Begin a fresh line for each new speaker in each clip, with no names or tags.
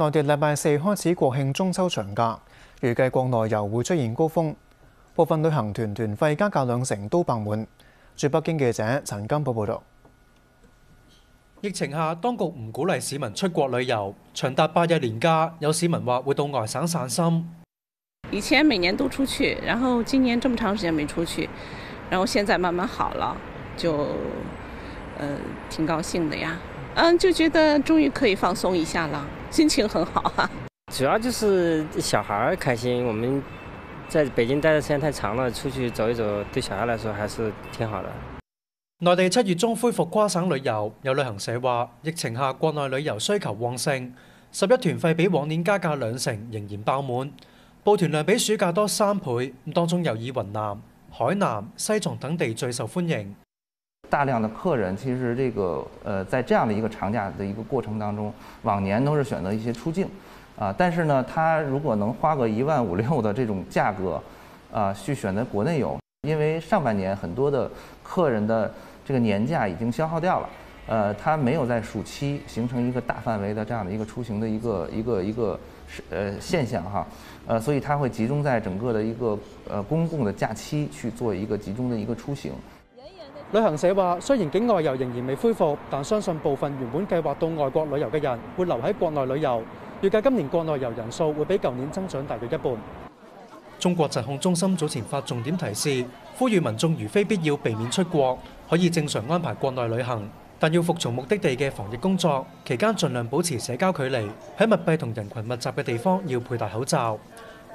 內地禮拜四開始國慶中秋長假，預計國內遊會出現高峰，部分旅行團團費加價兩成都爆滿。駐北京記者陳金寶報道。
疫情下，當局唔鼓勵市民出國旅遊，長達八日年假，有市民話會到外省散心。
以前每年都出去，然後今年這麼長時間沒出去，然後現在慢慢好了，就，呃，挺高興的呀。嗯，就覺得終於可以放鬆一下了，心情很好啊。
主要就是小孩开心，我们在北京待的时间太长了，出去走一走，对小孩来说还是挺好的。
内地七月中恢复跨省旅游，有旅行社话，疫情下国内旅游需求旺盛，十一团费比往年加价两成，仍然爆满，报团量比暑假多三倍。当中又以云南、海南、西藏等地最受欢迎。
大量的客人其实这个，呃，在这样的一个长假的一个过程当中，往年都是选择一些出境，啊，但是呢，他如果能花个一万五六的这种价格，啊，去选择国内游，因为上半年很多的客人的这个年假已经消耗掉了，呃，他没有在暑期形成一个大范围的这样的一个出行的一个一个一个是呃现象哈，呃，所以他会集中在整个的一个呃公共的假期去做一个集中的一个出行。
旅行社話，雖然境外遊仍然未恢復，但相信部分原本計劃到外國旅遊嘅人會留喺國內旅遊。預計今年國內遊人數會比舊年增長大約一半。中國疾控中心早前發重點提示，呼籲民眾如非必要避免出國，可以正常安排國內旅行，但要服從目的地嘅防疫工作，期間盡量保持社交距離，喺密閉同人群密集嘅地方要佩戴口罩。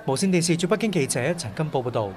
無線電視駐北京記者陳金報報道。